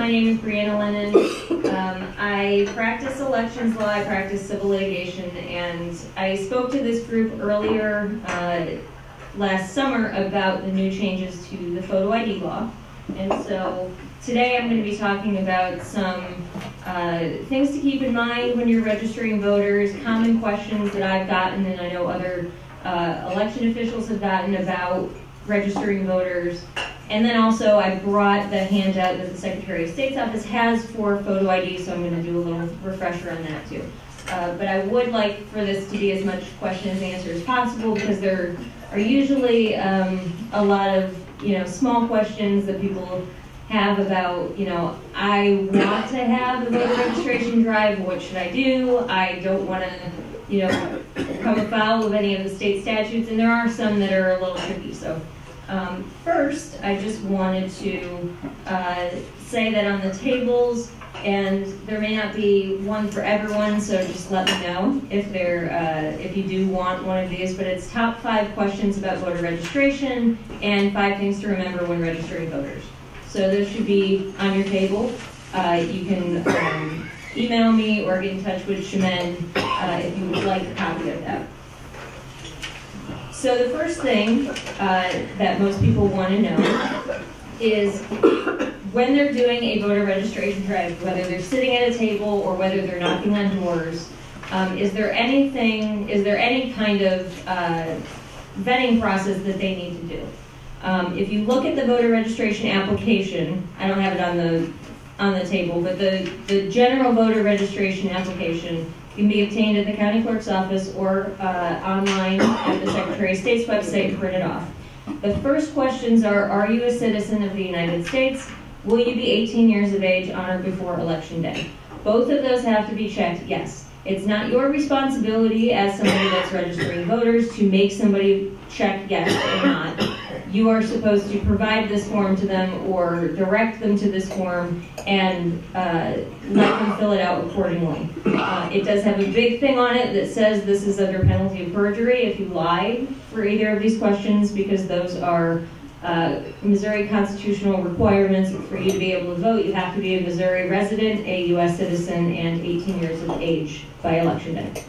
My name is Brianna Lennon. Um, I practice elections law, I practice civil litigation, and I spoke to this group earlier uh, last summer about the new changes to the photo ID law. And so today I'm going to be talking about some uh, things to keep in mind when you're registering voters, common questions that I've gotten and I know other uh, election officials have gotten about registering voters. And then also I brought the handout that the Secretary of State's office has for photo ID, so I'm going to do a little refresher on that too. Uh, but I would like for this to be as much question and answer as possible because there are usually um, a lot of you know small questions that people have about you know I want to have a voter registration drive. What should I do? I don't want to you know come afoul of any of the state statutes, and there are some that are a little tricky. So. Um, first, I just wanted to uh, say that on the tables, and there may not be one for everyone, so just let me know if there, uh, if you do want one of these. But it's top five questions about voter registration and five things to remember when registering voters. So those should be on your table. Uh, you can um, email me or get in touch with Shemin uh, if you would like a copy of that. So the first thing uh, that most people want to know is when they're doing a voter registration drive, whether they're sitting at a table or whether they're knocking on doors, um, is there anything, is there any kind of uh, vetting process that they need to do? Um, if you look at the voter registration application, I don't have it on the on the table, but the, the general voter registration application can be obtained at the county clerk's office or uh, online at the Secretary of State's website and printed off. The first questions are, are you a citizen of the United States? Will you be 18 years of age on or before election day? Both of those have to be checked, yes. It's not your responsibility as somebody that's registering voters to make somebody check yes or not you are supposed to provide this form to them or direct them to this form and uh, let them fill it out accordingly. Uh, it does have a big thing on it that says this is under penalty of perjury if you lie for either of these questions because those are uh, Missouri constitutional requirements for you to be able to vote. You have to be a Missouri resident, a U.S. citizen, and 18 years of age by election day.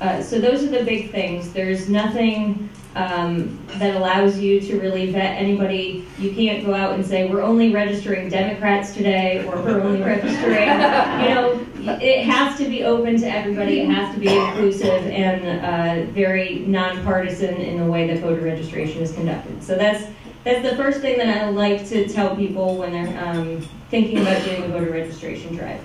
Uh, so those are the big things. There's nothing um, that allows you to really vet anybody. You can't go out and say, we're only registering Democrats today, or we're only registering, you know, it has to be open to everybody. It has to be inclusive and uh, very nonpartisan in the way that voter registration is conducted. So that's that's the first thing that I like to tell people when they're um, thinking about doing a voter registration drive.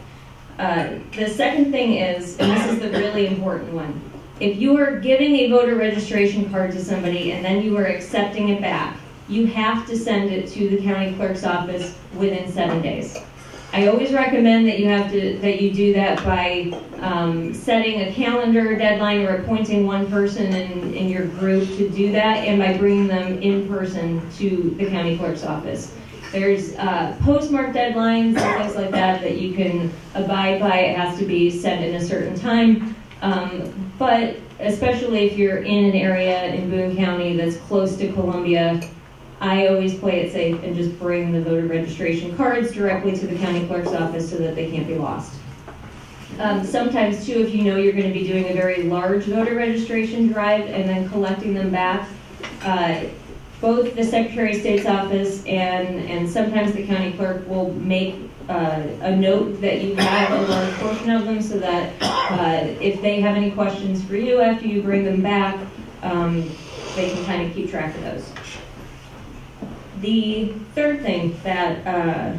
Uh, the second thing is, and this is the really important one, if you are giving a voter registration card to somebody and then you are accepting it back, you have to send it to the county clerk's office within seven days. I always recommend that you have to that you do that by um, setting a calendar deadline or appointing one person in, in your group to do that, and by bringing them in person to the county clerk's office. There's uh, postmark deadlines and things like that that you can abide by. It has to be sent in a certain time. Um, but especially if you're in an area in Boone County that's close to Columbia, I always play it safe and just bring the voter registration cards directly to the county clerk's office so that they can't be lost. Um, sometimes too, if you know you're going to be doing a very large voter registration drive and then collecting them back, uh, both the Secretary of State's office and, and sometimes the county clerk will make uh, a note that you have a large portion of them so that uh, if they have any questions for you after you bring them back, um, they can kind of keep track of those. The third thing that uh,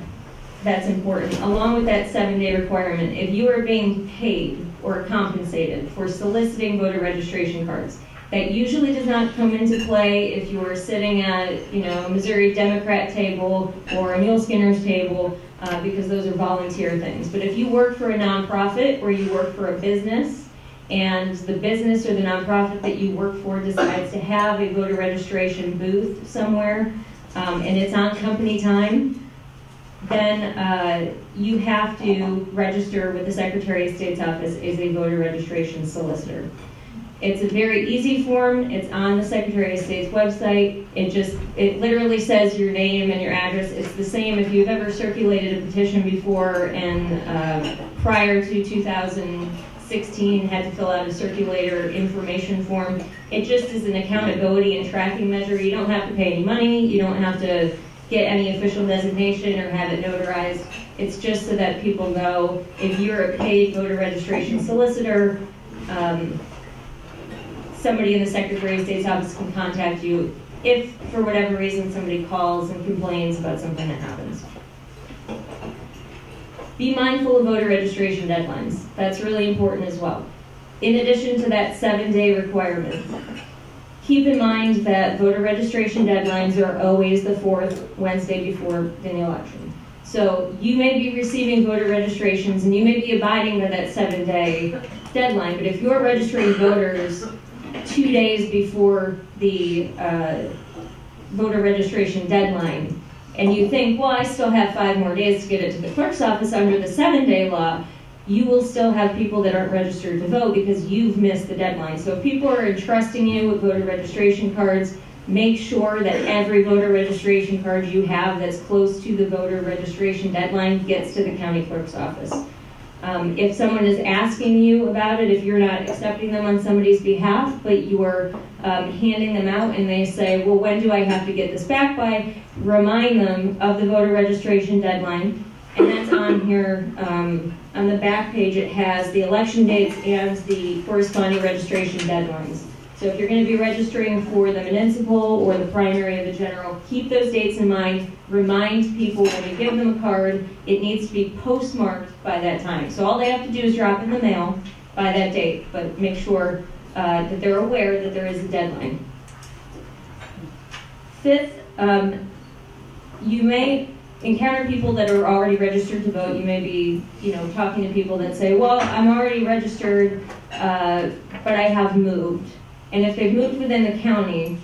that's important, along with that seven-day requirement, if you are being paid or compensated for soliciting voter registration cards, that usually does not come into play if you are sitting at, you know, a Missouri Democrat table or a Muleskinner's table, uh, because those are volunteer things. But if you work for a nonprofit or you work for a business, and the business or the nonprofit that you work for decides to have a voter registration booth somewhere, um, and it's on company time, then uh, you have to register with the Secretary of State's office as a voter registration solicitor. It's a very easy form. It's on the Secretary of State's website. It just, it literally says your name and your address. It's the same if you've ever circulated a petition before and uh, prior to 2016 had to fill out a circulator information form. It just is an accountability and tracking measure. You don't have to pay any money. You don't have to get any official designation or have it notarized. It's just so that people know if you're a paid voter registration solicitor, um, somebody in the Secretary of State's office can contact you if, for whatever reason, somebody calls and complains about something that happens. Be mindful of voter registration deadlines. That's really important as well. In addition to that seven-day requirement, keep in mind that voter registration deadlines are always the fourth Wednesday before the election. So you may be receiving voter registrations and you may be abiding by that seven-day deadline, but if you're registering voters two days before the uh, voter registration deadline, and you think, well, I still have five more days to get it to the clerk's office under the seven-day law, you will still have people that aren't registered to vote because you've missed the deadline. So if people are entrusting you with voter registration cards, make sure that every voter registration card you have that's close to the voter registration deadline gets to the county clerk's office. Um, if someone is asking you about it, if you're not accepting them on somebody's behalf, but you are um, handing them out and they say, well, when do I have to get this back by? Remind them of the voter registration deadline. And that's on here, um, on the back page, it has the election dates and the corresponding registration deadlines. So if you're going to be registering for the municipal or the primary or the general, keep those dates in mind. Remind people when you give them a card, it needs to be postmarked by that time. So all they have to do is drop in the mail by that date, but make sure uh, that they're aware that there is a deadline. Fifth, um, you may encounter people that are already registered to vote. You may be, you know, talking to people that say, "Well, I'm already registered, uh, but I have moved." And if they've moved within the county,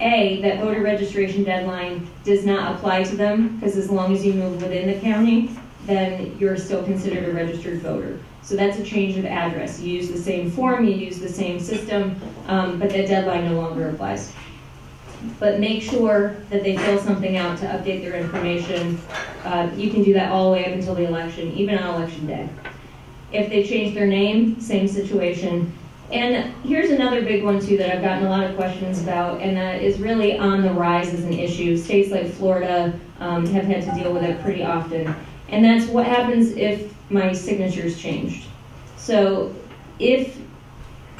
A, that voter registration deadline does not apply to them, because as long as you move within the county, then you're still considered a registered voter. So that's a change of address. You use the same form, you use the same system, um, but that deadline no longer applies. But make sure that they fill something out to update their information. Uh, you can do that all the way up until the election, even on election day. If they change their name, same situation. And here's another big one too that I've gotten a lot of questions about, and that is really on the rise as an issue. States like Florida um, have had to deal with it pretty often. And that's what happens if my signature's changed. So if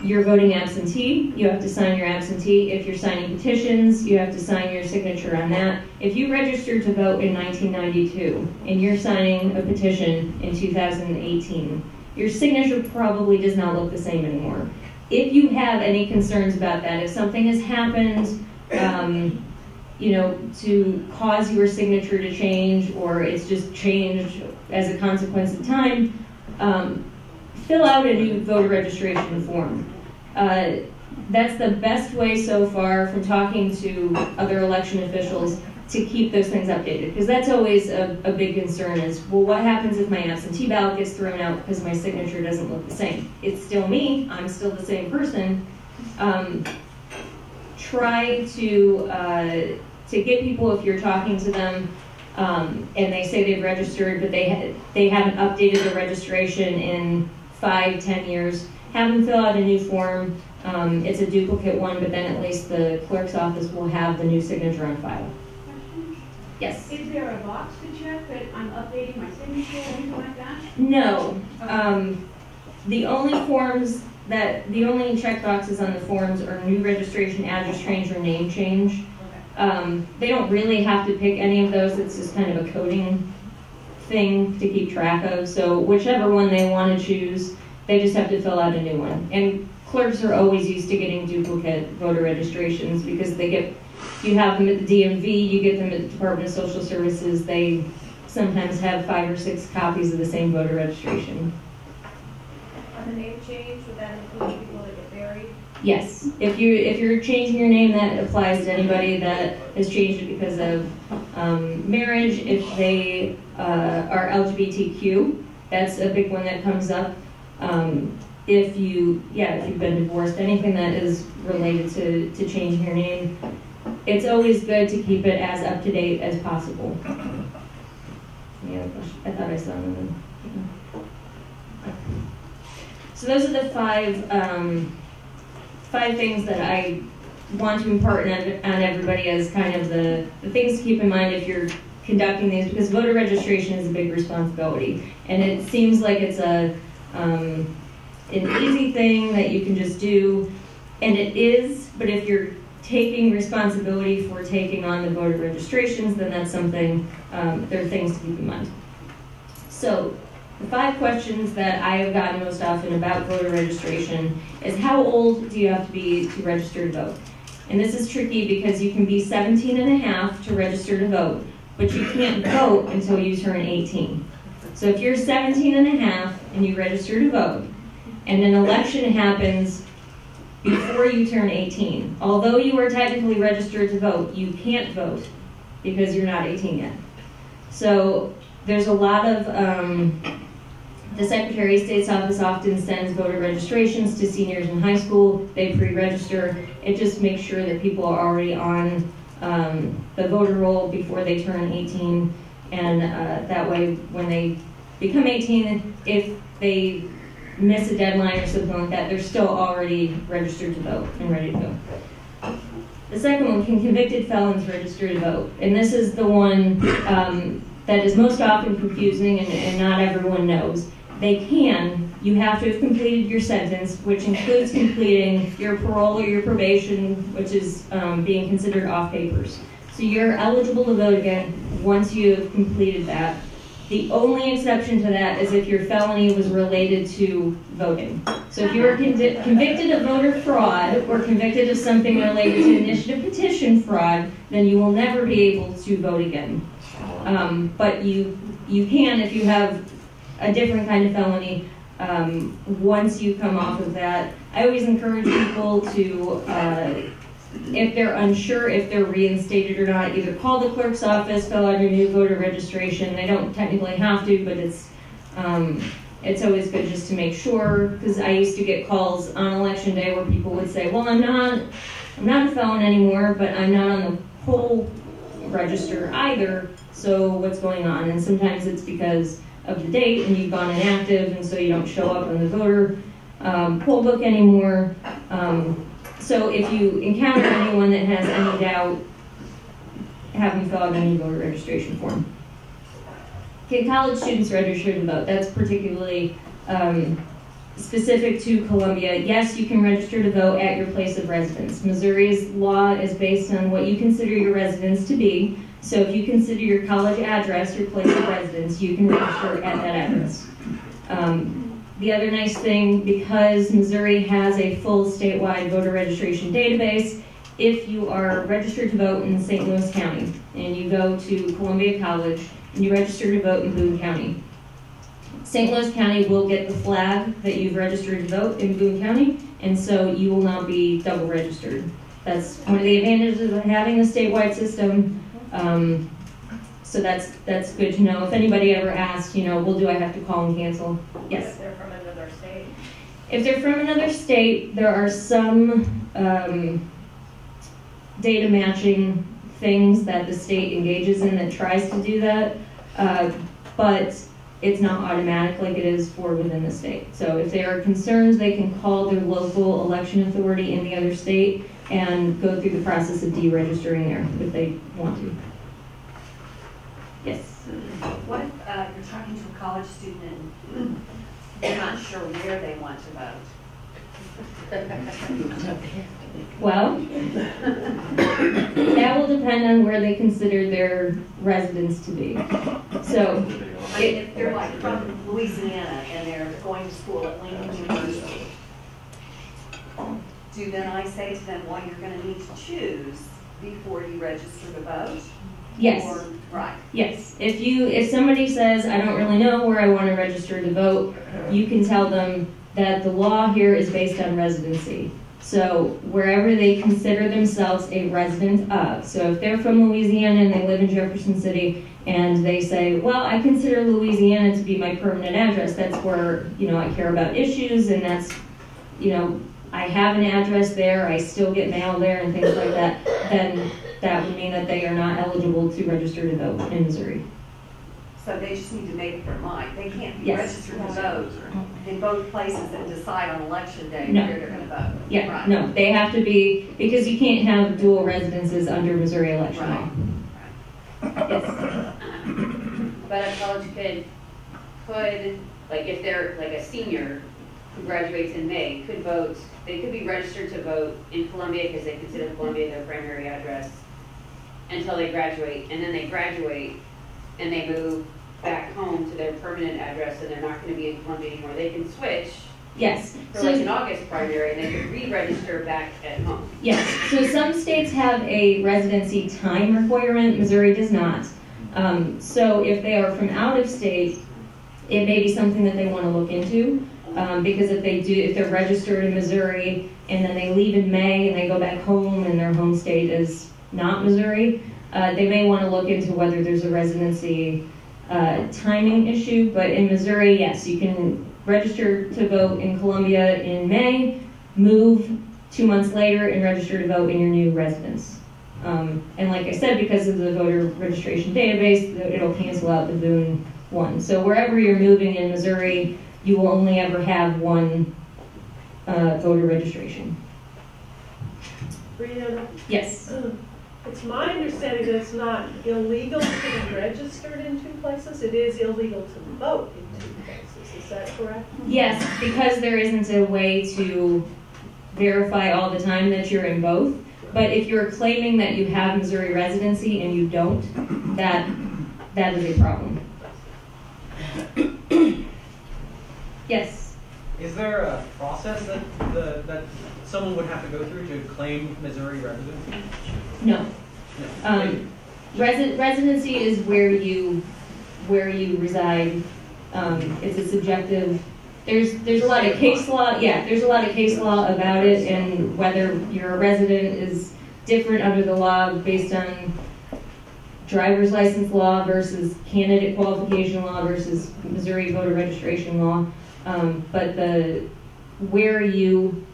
you're voting absentee, you have to sign your absentee. If you're signing petitions, you have to sign your signature on that. If you registered to vote in 1992 and you're signing a petition in 2018, your signature probably does not look the same anymore. If you have any concerns about that, if something has happened, um, you know, to cause your signature to change or it's just changed as a consequence of time, um, fill out a new voter registration form. Uh, that's the best way so far from talking to other election officials to keep those things updated because that's always a, a, big concern is well what happens if my absentee ballot gets thrown out because my signature doesn't look the same? It's still me i'm still the same person. Um, try to uh, to get people if you're talking to them um, and they say they've registered but they ha- they haven't updated their registration in five ten years have them fill out a new form um, it's a duplicate one but then at least the clerk's office will have the new signature on file Yes. Is there a box to check that I'm updating my signature or anything like that? No. Um, the only forms that, the only check boxes on the forms are new registration, address change, or name change. Um, they don't really have to pick any of those. It's just kind of a coding thing to keep track of. So whichever one they want to choose, they just have to fill out a new one. And clerks are always used to getting duplicate voter registrations because they get you have them at the DMV, you get them at the Department of Social Services. They sometimes have five or six copies of the same voter registration. On the name change, would that include people that get married? Yes, if you if you're changing your name, that applies to anybody that has changed it because of um, marriage. If they uh, are LGBTQ, that's a big one that comes up. Um, if you, yeah, if you've been divorced, anything that is related to, to changing your name, it's always good to keep it as up to date as possible. Question? I thought I saw them. So those are the five, um, five things that I want to impart on, on everybody as kind of the, the things to keep in mind if you're conducting these, because voter registration is a big responsibility. And it seems like it's a, um, an easy thing that you can just do, and it is, but if you're taking responsibility for taking on the voter registrations, then that's something, um, there are things to keep in mind. So, the five questions that I have gotten most often about voter registration is how old do you have to be to register to vote? And this is tricky because you can be 17 and a half to register to vote, but you can't vote until you turn 18. So if you're 17 and a half and you register to vote, and an election happens before you turn 18, although you are technically registered to vote, you can't vote because you're not 18 yet. So there's a lot of um, the Secretary of State's office often sends voter registrations to seniors in high school. They pre-register. It just makes sure that people are already on um, the voter roll before they turn 18, and uh, that way, when they become 18, if they miss a deadline or something like that, they're still already registered to vote and ready to go. The second one, can convicted felons register to vote? And this is the one um, that is most often confusing and, and not everyone knows. They can, you have to have completed your sentence, which includes completing your parole or your probation, which is um, being considered off papers. So you're eligible to vote again once you have completed that. The only exception to that is if your felony was related to voting. So if you were convi- convicted of voter fraud or convicted of something related to initiative petition fraud, then you will never be able to vote again. Um, but you you can if you have a different kind of felony. Um, once you come off of that, I always encourage people to, uh, if they're unsure if they're reinstated or not, either call the clerk's office, fill out your new voter registration. They don't technically have to, but it's um, it's always good just to make sure because I used to get calls on election day where people would say, "Well, I'm not, I'm not a felon anymore, but I'm not on the poll register either. So what's going on?" And sometimes it's because of the date and you've gone inactive, and so you don't show up on the voter um, poll book anymore. Um, so if you encounter anyone that has any doubt, have them fill out any voter registration form. Can college students register to vote? That's particularly um, specific to Columbia. Yes, you can register to vote at your place of residence. Missouri's law is based on what you consider your residence to be. So if you consider your college address your place of residence, you can register at that address. Um, the other nice thing, because Missouri has a full statewide voter registration database, if you are registered to vote in St. Louis County and you go to Columbia College and you register to vote in Boone County, St. Louis County will get the flag that you've registered to vote in Boone County, and so you will not be double registered. That's one of the advantages of having a statewide system. Um, so that's that's good to know. If anybody ever asks, you know, well, do I have to call and cancel? Yes. If they're from another state. If they're from another state, there are some um, data matching things that the state engages in that tries to do that, uh, but it's not automatic like it is for within the state. So if there are concerns, they can call their local election authority in the other state and go through the process of deregistering there if they want to. Yes. What if uh, you're talking to a college student and they're not sure where they want to vote? Well, that will depend on where they consider their residence to be. So, I mean, if they're like from Louisiana and they're going to school at Lincoln University, do then I say to them, well, you're gonna need to choose before you register to vote? Yes. Or- Right. Yes, if you, if somebody says, I don't really know where I want to register to vote, you can tell them that the law here is based on residency. So wherever they consider themselves a resident of. So if they're from Louisiana and they live in Jefferson City and they say, well, I consider Louisiana to be my permanent address, that's where, you know, I care about issues and that's, you know, I have an address there, I still get mail there and things like that, then that would mean that they are not eligible to register to vote in Missouri. So they just need to make up their mind. They can't be Yes. registered to vote in both places and decide on election day No. where they're gonna vote. Yeah, Right. no, they have to be, because you can't have dual residences under Missouri election Right. law. Yes. But a college kid could, like if they're like a senior who graduates in May, could vote, they could be registered to vote in Columbia because they consider Columbia their primary address until they graduate, and then they graduate and they move back home to their permanent address and they're not gonna be in Columbia anymore. They can switch Yes. for So like an August primary and they can re-register back at home. Yes, so some states have a residency time requirement, Missouri does not. Um, so if they are from out of state, it may be something that they want to look into. Um, because if they do, if they're registered in Missouri and then they leave in May and they go back home and their home state is not Missouri, uh, they may want to look into whether there's a residency uh, timing issue. But in Missouri, yes, you can register to vote in Columbia in May, move two months later and register to vote in your new residence. Um, and like I said, because of the voter registration database, it'll cancel out the Boone one. So wherever you're moving in Missouri, you will only ever have one uh, voter registration. Yes. It's my understanding that it's not illegal to be registered in two places, it is illegal to vote in two places, is that correct? Yes, because there isn't a way to verify all the time that you're in both. But if you're claiming that you have Missouri residency and you don't, that that is a problem. Yes. Is there a process that the, that someone would have to go through to claim Missouri residency? No. Um, resi- residency is where you where you reside. Um, it's a subjective. There's there's a lot of case law. Yeah, there's a lot of case law about it, and whether you're a resident is different under the law based on driver's license law versus candidate qualification law versus Missouri voter registration law. Um, but the where you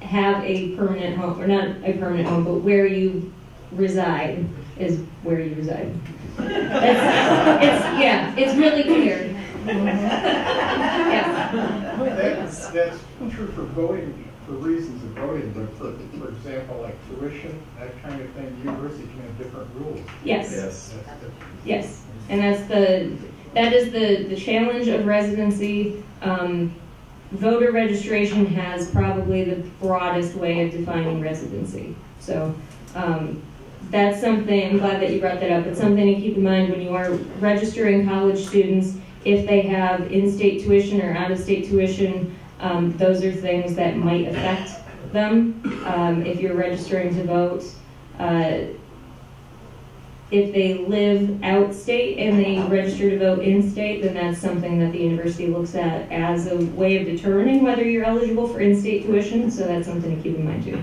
have a permanent home, or not a permanent home, but where you reside is where you reside. It's, it's yeah, it's really clear. Yeah. That's, that's true for voting, for reasons of voting, but for, for example, like tuition, that kind of thing, university can have different rules. Yes. Yes. Yes, and that's the, that is the, the challenge of residency. Um, voter registration has probably the broadest way of defining residency. So, um, that's something, I'm glad that you brought that up. It's something to keep in mind when you are registering college students. If they have in-state tuition or out-of-state tuition, um, those are things that might affect them. Um, if you're registering to vote, uh, if they live out state and they register to vote in state, then that's something that the university looks at as a way of determining whether you're eligible for in-state tuition. So that's something to keep in mind too.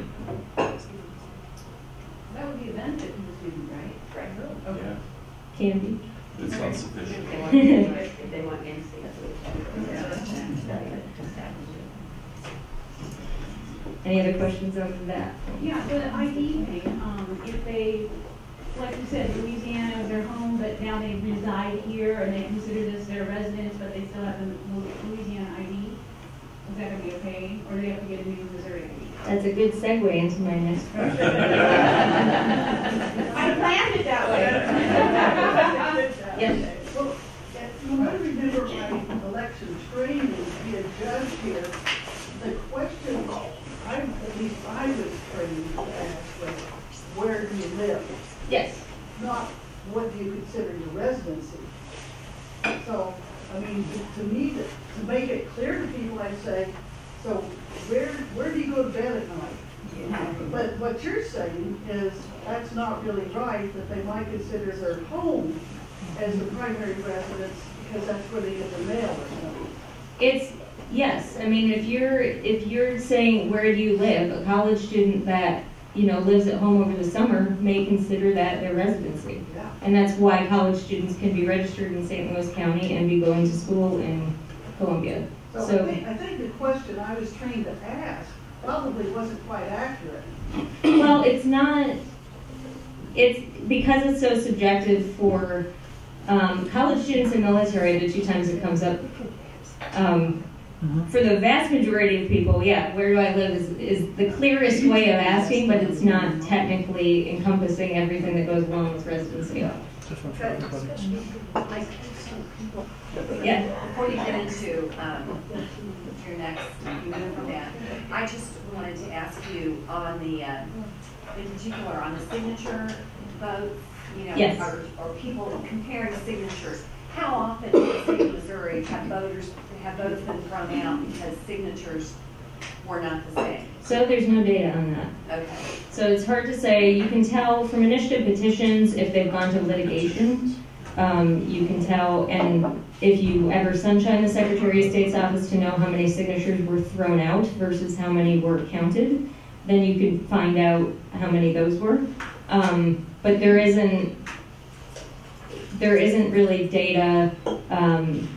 That would be a benefit to the student, right? Right. Okay. Can be. It's not sufficient. If they want, if they want in-state. Any other questions on that? Yeah, the ID thing, um, if they, like you said, Louisiana is their home, but now they reside here and they consider this their residence, but they still have the Louisiana ID, is that gonna be okay, or do they have to get a new Missouri ID? That's a good segue into my next question. I planned it that way. Yes. Well, when I remember my election training, to be a judge here, the question, I, at least I was trained to ask was, where do you live? Yes. Not, what do you consider your residency? So, I mean, to- to me, to to make it clear to people, I'd say, so where, where do you go to bed at night? But what you're saying is, that's not really right, that they might consider their home as the primary residence, because that's where they get the mail or something. It's, yes, I mean, if you're, if you're saying, where do you live? A college student that, you know, lives at home over the summer may consider that their residency. Yeah. And that's why college students can be registered in St. Louis County and be going to school in Columbia. So So- I think, I think the question I was trained to ask probably wasn't quite accurate. Well, it's not, it's, because it's so subjective for, um, college students and military, the two times it comes up. Um, for the vast majority of people, yeah, where do I live is, is the clearest way of asking, but it's not technically encompassing everything that goes along with residency. Yeah. Before you get into, um, your next, you move from that, I just wanted to ask you on the, uh, in particular, on the signature votes, you know, Yes. or, or people comparing signatures. How often in the state of Missouri have voters, have votes been thrown out because signatures were not the same? So there's no data on that. Okay. So it's hard to say. You can tell from initiative petitions if they've gone to litigation. Um, you can tell, and if you ever sunshine the Secretary of State's office to know how many signatures were thrown out versus how many were counted, then you can find out how many those were. Um, but there isn't, there isn't really data um,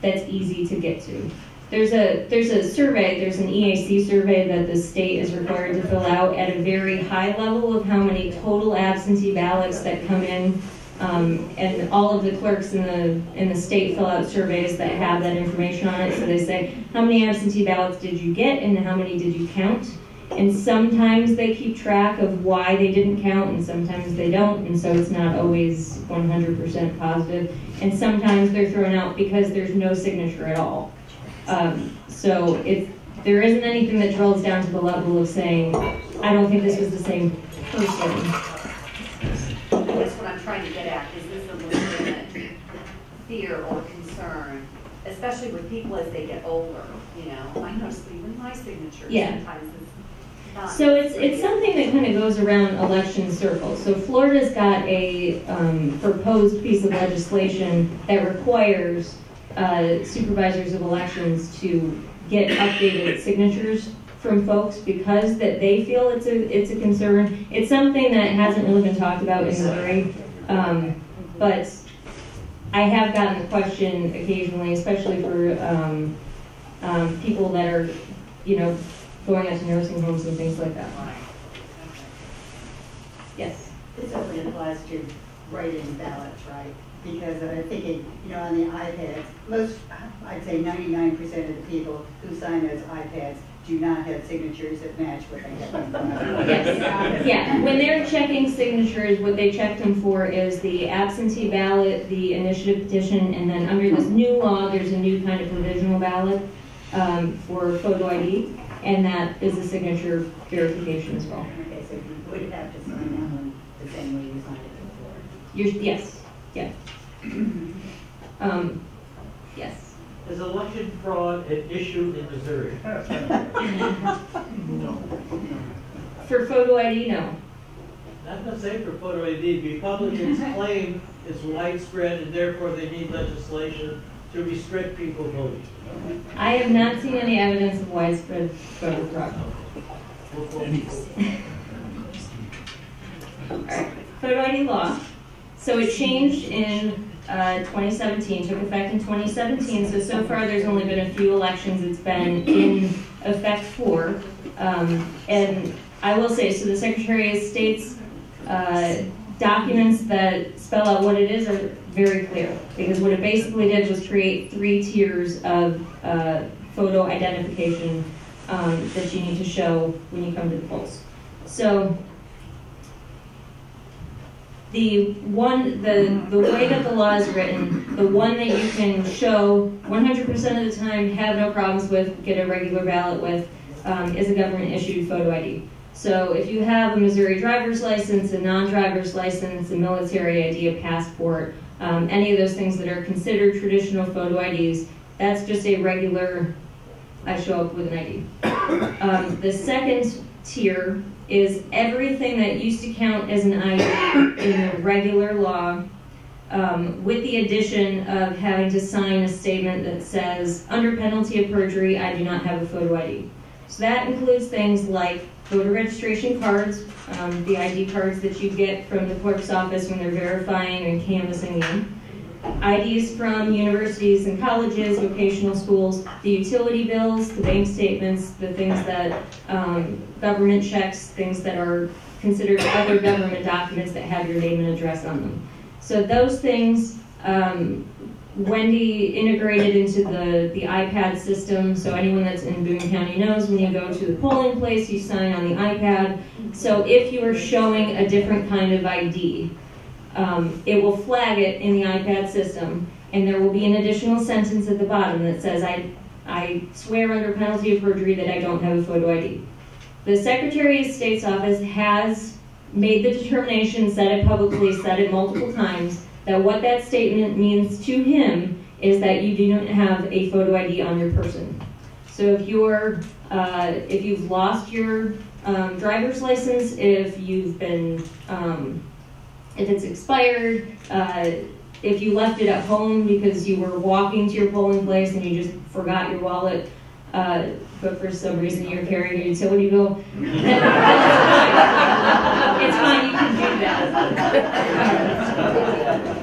that's easy to get to. There's a, there's a survey, there's an EAC survey that the state is required to fill out at a very high level of how many total absentee ballots that come in. Um, and all of the clerks in the, in the state fill out surveys that have that information on it. So they say, how many absentee ballots did you get and how many did you count? And sometimes they keep track of why they didn't count and sometimes they don't. And so it's not always 100% positive. And sometimes they're thrown out because there's no signature at all. Um, so if there isn't anything that drills down to the level of saying, I don't think this was the same person. That's what I'm trying to get at, is this a legitimate fear or concern, especially with people as they get older, you know? I notice even my signature Yeah. sometimes is not. So it's, it's something that kind of goes around election circles. So Florida's got a um, proposed piece of legislation that requires uh, supervisors of elections to get updated signatures from folks because that they feel it's a, it's a concern. It's something that hasn't really been talked about in Missouri. Um, but I have gotten the question occasionally, especially for um, um, people that are, you know, going out to nursing homes and things like that. Yes. This only applies to write-in ballots, right? Because I'm thinking, you know, on the iPads, most, I'd say ninety-nine percent of the people who sign those iPads do not have signatures that match what they have. Yes, yeah, when they're checking signatures, what they check them for is the absentee ballot, the initiative petition, and then under this new law, there's a new kind of provisional ballot um, for photo ID, and that is a signature verification as well. Okay, so you would have to sign that one the same way you signed it before. You're, yes, yeah. Um, yes. Is election fraud an issue in Missouri? No. For photo ID, no. Not gonna say for photo ID, Republicans claim it's widespread and therefore they need legislation to restrict people voting. I have not seen any evidence of widespread voter fraud. We'll focus. Alright, photo ID law. So it changed in uh, 2017, took effect in 2017. So, so far there's only been a few elections it's been in effect for. Um, and I will say, so the Secretary of State's uh, documents that spell out what it is are very clear. Because what it basically did was create three tiers of uh, photo identification um, that you need to show when you come to the polls. So the one, the, the way that the law is written, the one that you can show 100% of the time, have no problems with, get a regular ballot with, um, is a government issued photo ID. So if you have a Missouri driver's license, a non-driver's license, a military ID, a passport, um, any of those things that are considered traditional photo IDs, that's just a regular, I show up with an ID. Um, the second tier is everything that used to count as an ID in the regular law um, with the addition of having to sign a statement that says, under penalty of perjury, I do not have a photo ID. So that includes things like voter registration cards, um, the ID cards that you get from the clerk's office when they're verifying and canvassing you. IDs from universities and colleges, vocational schools, the utility bills, the bank statements, the things that, um, government checks, things that are considered other government documents that have your name and address on them. So those things, um, Wendy integrated into the, the iPad system, so anyone that's in Boone County knows when you go to the polling place, you sign on the iPad. So if you are showing a different kind of ID, um, it will flag it in the iPad system, and there will be an additional sentence at the bottom that says, I, I swear under penalty of perjury that I don't have a photo ID. The Secretary of State's office has made the determination, said it publicly, said it multiple times, that what that statement means to him is that you do not have a photo ID on your person. So if you're, uh, if you've lost your um, driver's license, if you've been, um, if it's expired, uh, if you left it at home because you were walking to your polling place and you just forgot your wallet, uh, but for some reason you're carrying a utility bill, it's fine, you can do that.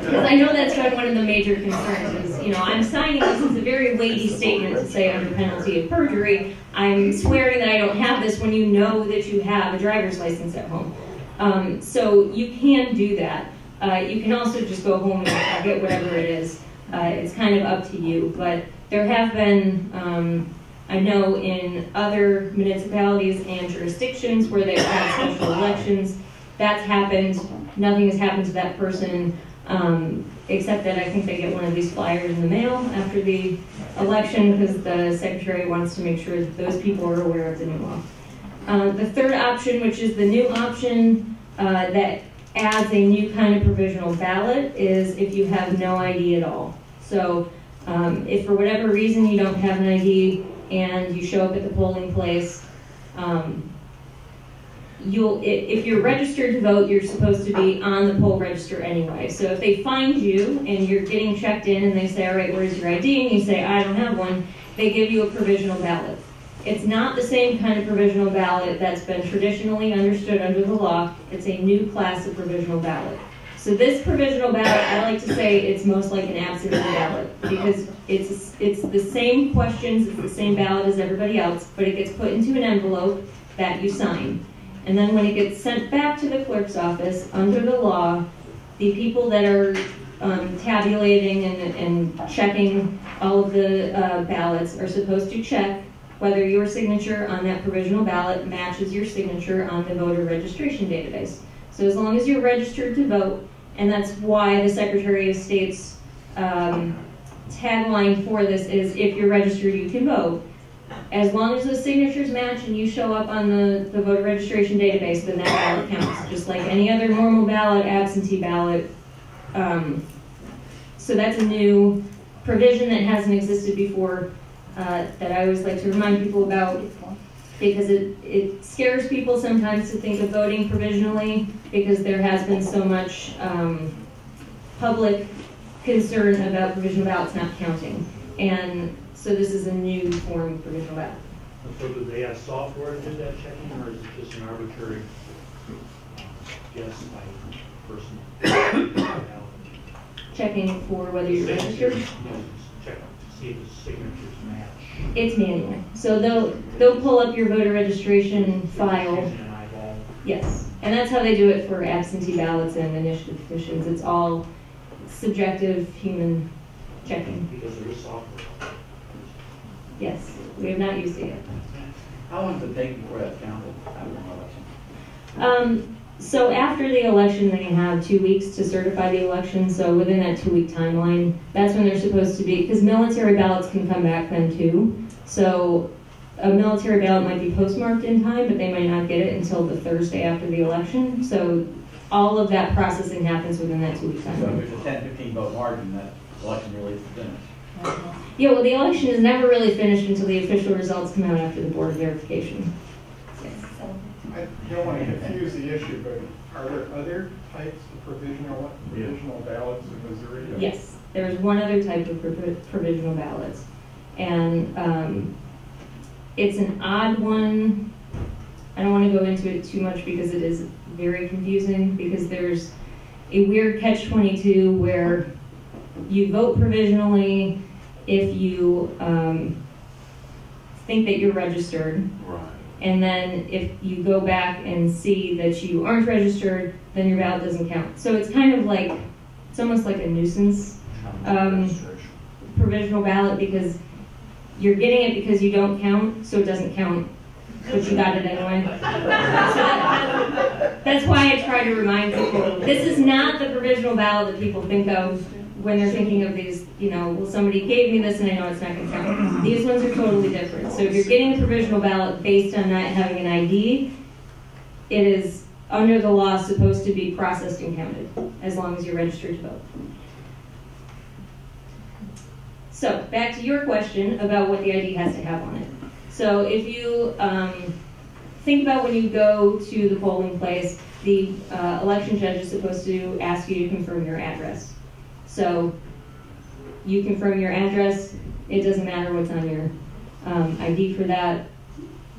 Because I know that's been one of the major concerns is, you know, I'm signing this, it's a very weighty statement to say under penalty of perjury. I'm swearing that I don't have this when you know that you have a driver's license at home. Um, so you can do that. Uh, you can also just go home and get whatever it is. Uh, it's kind of up to you. But there have been, um, I know in other municipalities and jurisdictions where they've had special elections, that's happened. Nothing has happened to that person, um, except that I think they get one of these flyers in the mail after the election because the secretary wants to make sure that those people are aware of the new law. Uh, the third option, which is the new option uh, that adds a new kind of provisional ballot, is if you have no ID at all. So um, if for whatever reason you don't have an ID and you show up at the polling place, um, you'll if you're registered to vote, you're supposed to be on the poll register anyway. So if they find you and you're getting checked in and they say, all right, where's your ID? And you say, I don't have one, they give you a provisional ballot. It's not the same kind of provisional ballot that's been traditionally understood under the law. It's a new class of provisional ballot. So this provisional ballot, I like to say it's most like an absentee ballot because it's, it's the same questions, it's the same ballot as everybody else, but it gets put into an envelope that you sign. And then when it gets sent back to the clerk's office, under the law, the people that are um, tabulating and, and checking all of the uh, ballots are supposed to check whether your signature on that provisional ballot matches your signature on the voter registration database. So as long as you're registered to vote, and that's why the Secretary of State's um, tagline for this is if you're registered, you can vote. As long as those signatures match and you show up on the, the voter registration database, then that ballot counts, just like any other normal ballot, absentee ballot. Um, so that's a new provision that hasn't existed before, uh, that I always like to remind people about, because it, it scares people sometimes to think of voting provisionally, because there has been so much, um, public concern about provisional ballots not counting. And so this is a new form of provisional ballot. So do they have software to do that checking, or is it just an arbitrary guess by person? Checking for whether you're registered. Know, Check to see if the signatures match. It's manual. So they'll, they'll pull up your voter registration file. Using an eyeball. Yes. And that's how they do it for absentee ballots and initiative petitions. It's all subjective human checking. Because there is software. Yes. We have not used it yet. How long does it take before that's counted after an election? Um, so after the election, they have two weeks to certify the election. So within that two-week timeline, that's when they're supposed to be, because military ballots can come back then too. So a military ballot might be postmarked in time, but they might not get it until the Thursday after the election. So all of that processing happens within that two-week So if there's a 10, 15 vote margin, that election really is finished. Yeah, well, the election is never really finished until the official results come out after the board of verification. I don't want to confuse the issue, but are there other types of provisional, provisional ballots in Missouri? Yes, there's one other type of provisional ballots. And um, it's an odd one. I don't want to go into it too much because it is very confusing because there's a weird catch 22 where you vote provisionally if you um, think that you're registered. Right. And then if you go back and see that you aren't registered, then your ballot doesn't count. So it's kind of like, it's almost like a nuisance Um, provisional ballot because you're getting it because you don't count, so it doesn't count, but you got it anyway. So that- That's why I try to remind people, this is not the provisional ballot that people think of when they're thinking of these, you know, well, somebody gave me this and I know it's not gonna count. These ones are totally different. So if you're getting a provisional ballot based on not having an ID, it is, under the law, supposed to be processed and counted, as long as you're registered to vote. So, back to your question about what the ID has to have on it. So, if you um, think about when you go to the polling place, the uh, election judge is supposed to ask you to confirm your address. So, you confirm your address, it doesn't matter what's on your um, ID for that,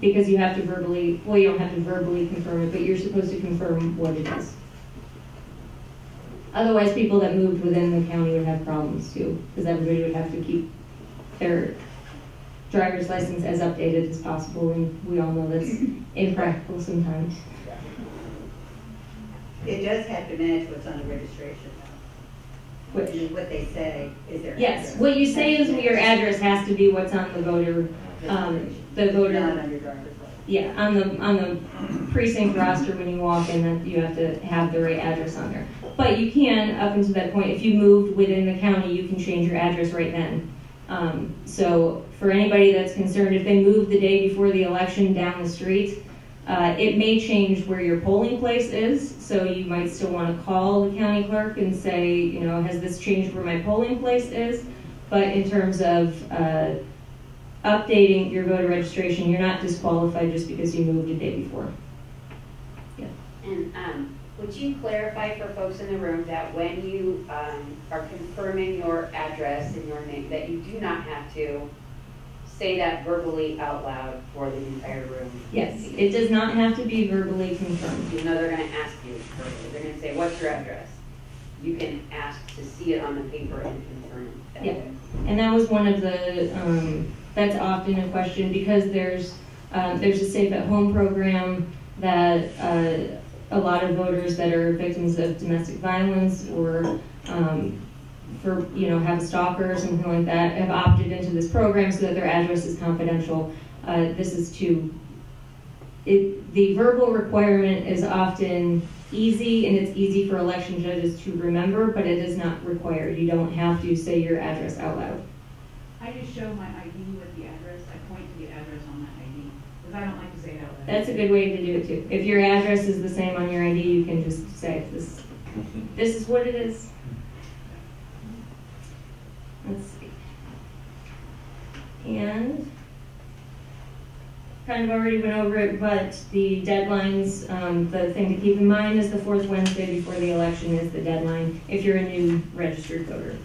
because you have to verbally, well, you don't have to verbally confirm it, but you're supposed to confirm what it is. Otherwise, people that moved within the county would have problems too, because everybody would have to keep their driver's license as updated as possible, and we all know that's impractical sometimes. It does have to match what's on the registration Which- And What they say is their Yes, address. what you say is your address has to be what's on the voter, um, the voter. Not on your driver's license. Yeah, on the, on the precinct roster, when you walk in, that you have to have the right address on there. But you can, up until that point, if you moved within the county, you can change your address right then. Um, so for anybody that's concerned, if they move the day before the election down the street, uh, it may change where your polling place is, so you might still want to call the county clerk and say, you know, has this changed where my polling place is? But in terms of, uh, updating your voter registration, you're not disqualified just because you moved a day before. Yeah. And um, would you clarify for folks in the room that when you um, are confirming your address and your name, that you do not have to say that verbally out loud for the entire room? Yes, it does not have to be verbally confirmed. You know they're gonna ask you verbally, they're gonna say, what's your address? You can ask to see it on the paper and confirm it. that Yeah. And that was one of the, um, that's often a question because there's, um, there's a safe at home program that, uh, a lot of voters that are victims of domestic violence or, um, for, you know, have a stalker or something like that, have opted into this program so that their address is confidential. Uh, this is to, it, the verbal requirement is often easy and it's easy for election judges to remember, but it is not required. You don't have to say your address out loud. I just show my ID with the address, I point to the address on that ID, because I don't like to say it out loud. That's a good way to do it too. If your address is the same on your ID, you can just say this, this is what it is. Let's see. And kind of already went over it, but the deadlines, um, the thing to keep in mind is the fourth Wednesday before the election is the deadline if you're a new registered voter.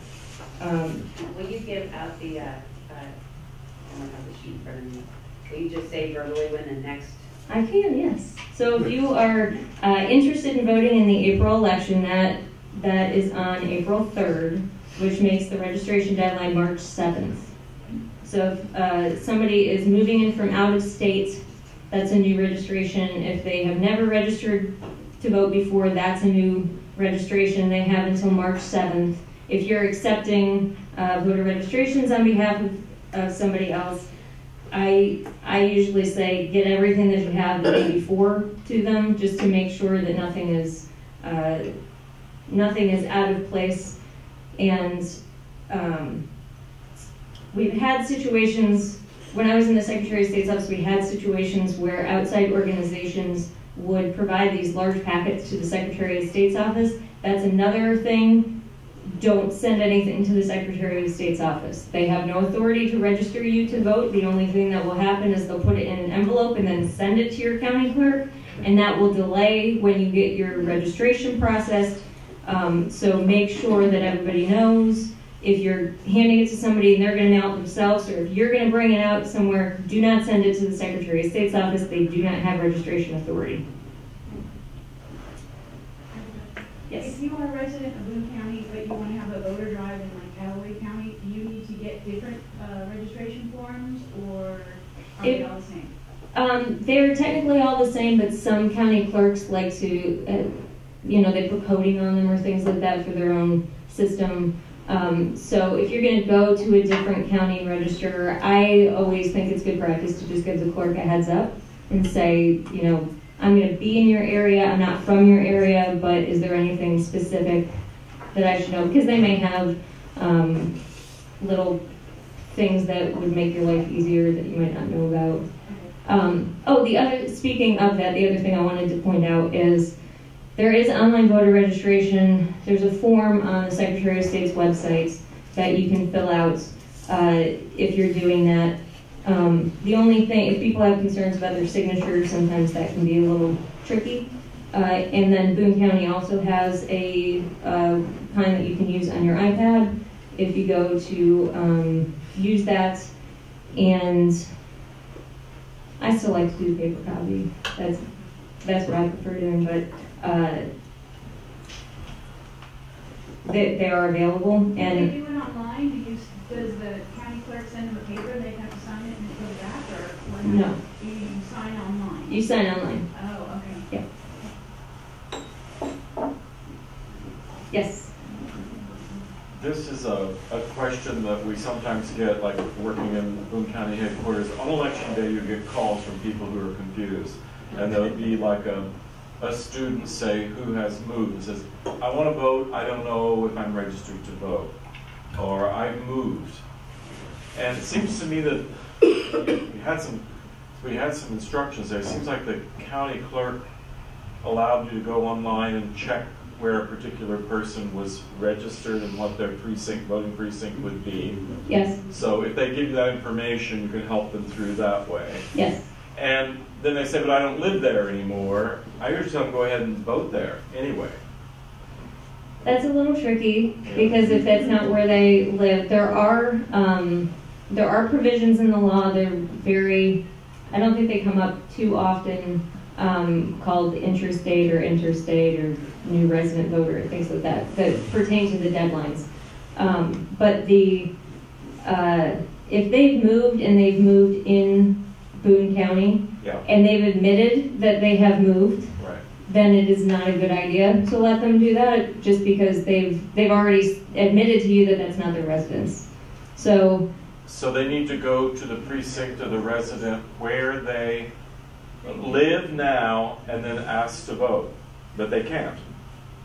Um, Will you give out the, uh, uh, I don't have the sheet in front of me. Will you just say verbally when the next I can, yes. So if you are uh, interested in voting in the April election, that that is on April 3rd, which makes the registration deadline March 7th. So if uh, somebody is moving in from out of state, that's a new registration. If they have never registered to vote before, that's a new registration. They have until March 7th. If you're accepting uh, voter registrations on behalf of, of somebody else, I, I usually say get everything that you have the day before to them, just to make sure that nothing is, uh, nothing is out of place. And, um, we've had situations, when I was in the Secretary of State's office, we had situations where outside organizations would provide these large packets to the Secretary of State's office. That's another thing don't send anything to the Secretary of State's office. They have no authority to register you to vote. The only thing that will happen is they'll put it in an envelope and then send it to your county clerk. and that will delay when you get your registration processed. Um, so make sure that everybody knows if you're handing it to somebody and they're going to mail it themselves, or if you're going to bring it out somewhere, do not send it to the Secretary of State's office. They do not have registration authority. Yes. If you are a resident of Boone County, but you want to have a voter drive in like Callaway County, do you need to get different, uh, registration forms, or are they all the same? Um, they're technically all the same, but some county clerks like to, uh, you know, they put coding on them or things like that for their own system. Um, so if you're going to go to a different county register, I always think it's good practice to just give the clerk a heads up and say, you know, I'm going to be in your area. I'm not from your area, but is there anything specific that I should know? Because they may have um, little things that would make your life easier that you might not know about. Um, oh, the other, speaking of that, the other thing I wanted to point out is there is online voter registration. There's a form on the Secretary of State's website that you can fill out uh, if you're doing that. Um, the only thing, if people have concerns about their signatures, sometimes that can be a little tricky. Uh, and then Boone County also has a uh, kind that you can use on your iPad if you go to um, use that. And I still like to do paper copy. That's that's what I prefer doing, but uh, they, they are available When they and do it online, do you, does the county clerk send them a paper, they have to sign it and it goes back, or? when No. You, you sign online? you sign online. Oh, okay. Yeah. Yes. This is a, a question that we sometimes get, like working in Boone County headquarters. On election day, you get calls from people who are confused. And there'll be like a, a student, say, who has moved and says, I want to vote, I don't know if I'm registered to vote. Or I've moved. And it seems to me that we had some, we had some instructions there. It seems like the county clerk allowed you to go online and check where a particular person was registered and what their precinct, voting precinct would be. Yes. So if they give you that information, you can help them through that way. Yes. And then they say, but I don't live there anymore. I usually tell them, go ahead and vote there anyway. That's a little tricky because if that's not where they live, there are um, there are provisions in the law. They're very. I don't think they come up too often. Um, called interstate or interstate or new resident voter things like that that pertain to the deadlines. Um, but the uh, if they've moved and they've moved in Boone County Yeah. and they've admitted that they have moved, Right. then it is not a good idea to let them do that just because they've they've already admitted to you that that's not their residence. So So they need to go to the precinct of the resident where they live now and then ask to vote. But they can't.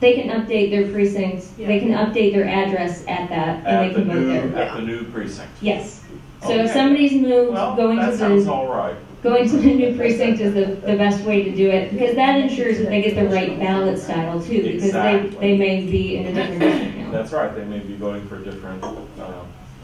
they can update their precinct. They can update their address at that, and At they the can vote new, there. at the new precinct. Yes. So Okay. if somebody's moved, Well, going to the all right. going to the new precinct is the, the best way to do it because that ensures that they get the right ballot style too because Exactly. they, they may be in a different district. That's right, they may be voting for a different um,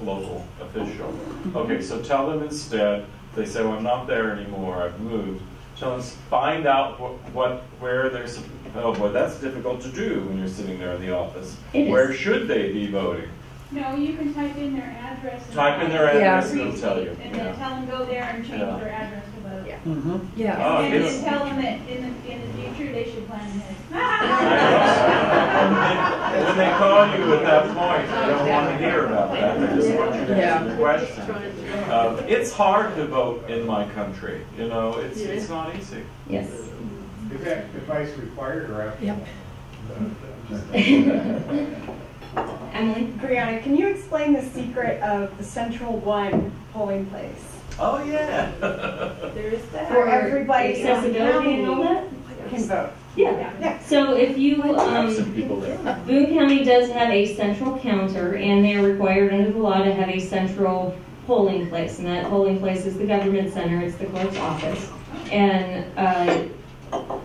local official. Okay, so tell them instead, they say, well, I'm not there anymore, I've moved. Tell them, find out what, what where they're, oh boy, that's difficult to do when you're sitting there in the office. It is. Where should they be voting? No, you can type in their address. and- Type in their address and it'll tell you, And yeah. then tell them go there and change Yeah. their address to vote. Yeah. Mm-hmm. Oh, And it's- then tell them that in the, in the future, they should plan ahead. When they call you at that point, they don't want to hear about that, they just want you to answer the question. Uh, It's hard to vote in my country, you know, it's, it's not easy. Yes. Is that device required or optional? Emily? Brianna, can you explain the secret of the Central One polling place? Oh, yeah. There is that. For For everybody in the accessibility and all that? can vote. Yeah. Yeah. So if you, Have some um, people there. Boone County does have a central counter, and they're required under the law to have a central polling place, and that polling place is the government center, it's the clerk's office. And, uh,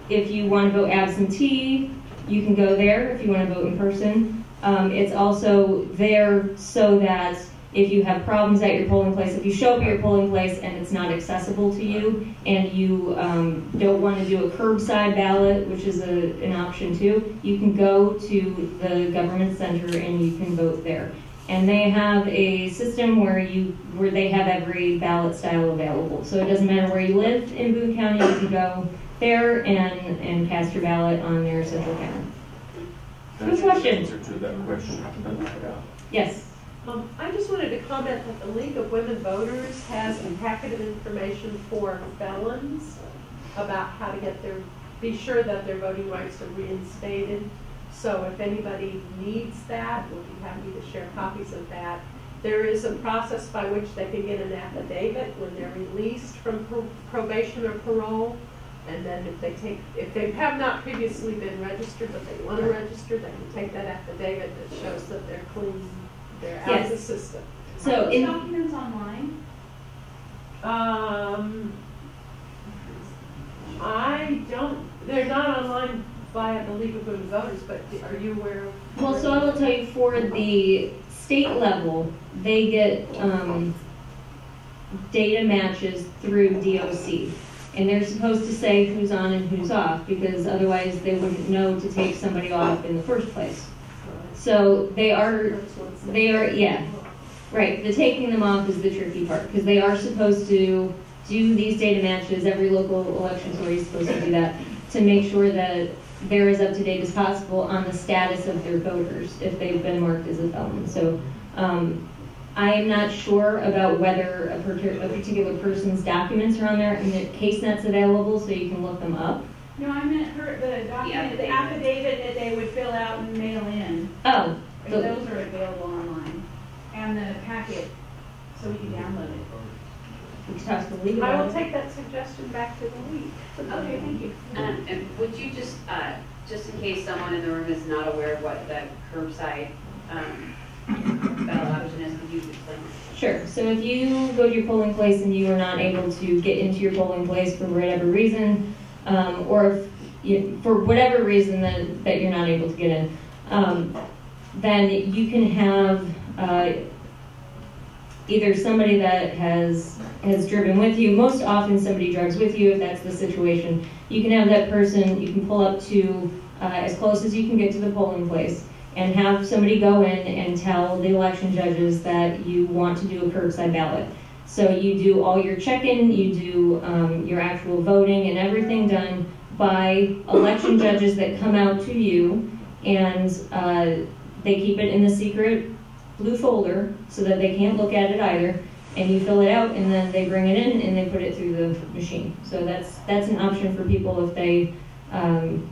if you want to vote absentee, you can go there, if you want to vote in person. Um, it's also there so that if you have problems at your polling place, if you show up at your polling place and it's not accessible to you, and you um, don't want to do a curbside ballot, which is a, an option too, you can go to the government center and you can vote there. And they have a system where you where they have every ballot style available. So it doesn't matter where you live in Boone County, you can go there and, and cast your ballot on their central counter. That's Good question. answer to that question. Yes. Um, I just wanted to comment that the League of Women Voters has a packet of information for felons about how to get their, be sure that their voting rights are reinstated. So if anybody needs that, we'll be happy to share copies of that. There is a process by which they can get an affidavit when they're released from pro- probation or parole. And then if they take, if they have not previously been registered, but they want to register, they can take that affidavit that shows that they're clean, they're out of the system. So Are those in, documents online? Um, I don't, they're not online via the League of Women Voters, but are you aware of? well, so I will tell you for the state level, they get, um, data matches through DOC. And they're supposed to say who's on and who's off, because otherwise they wouldn't know to take somebody off in the first place. So they are, they are, yeah, right, the taking them off is the tricky part, because they are supposed to do these data matches, every local election authority is supposed to do that, to make sure that they're as up to date as possible on the status of their voters, if they've been marked as a felon. So, um, I am not sure about whether a partic- a particular person's documents are on there, and the Case.net's available, so you can look them up. No, I meant her, the document, the affidavit that they would fill out and mail in. Oh, the- Those are available online. And the packet, so we can download it. we can the legal. I will take that suggestion back to the league. Okay, thank you. Um, and would you just, uh, just in case someone in the room is not aware of what the curbside, um, you? Sure. So if you go to your polling place and you are not able to get into your polling place for whatever reason, um, or if you, for whatever reason that, that you're not able to get in, um, then you can have uh, either somebody that has has driven with you. Most often, somebody drives with you if that's the situation. You can have that person. You can pull up to uh, as close as you can get to the polling place and have somebody go in and tell the election judges that you want to do a curbside ballot. So you do all your check-in, you do um, your actual voting and everything done by election judges that come out to you, and uh, they keep it in the secret blue folder so that they can't look at it either. And you fill it out, and then they bring it in and they put it through the machine. So that's that's an option for people if they um,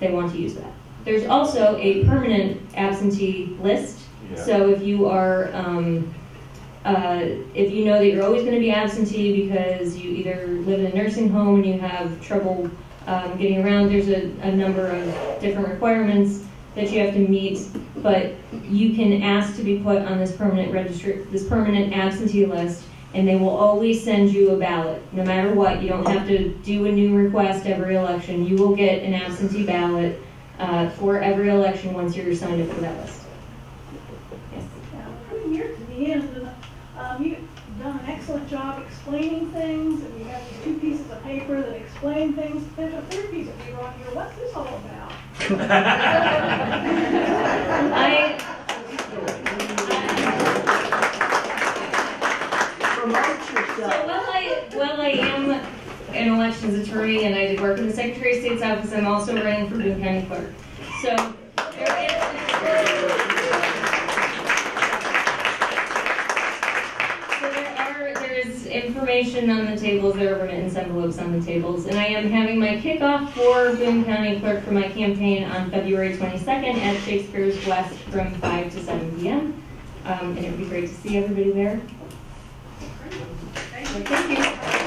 they want to use that. There's also a permanent absentee list. Yeah. So if you are, um, uh, if you know that you're always going to be absentee because you either live in a nursing home and you have trouble um, getting around, there's a, a number of different requirements that you have to meet. But you can ask to be put on this permanent register, this permanent absentee list, and they will always send you a ballot, no matter what. You don't have to do a new request every election. You will get an absentee ballot uh, for every election once you're signed up for that list. Yes. Now, we're coming here to the end, and, um, you've done an excellent job explaining things, and you have these two pieces of paper that explain things. There's a third piece of paper on here, what's this all about? I, Promote so yourself. while I, while I am an elections attorney and I did work in the Secretary of State's office, I'm also running for Boone County Clerk. So there is, information on the tables, there are remittance envelopes on the tables, and I am having my kickoff for Boone County Clerk for my campaign on February 22nd at Shakespeare's West from 5 to 7 p.m. Um, and it would be great to see everybody there. Thank you.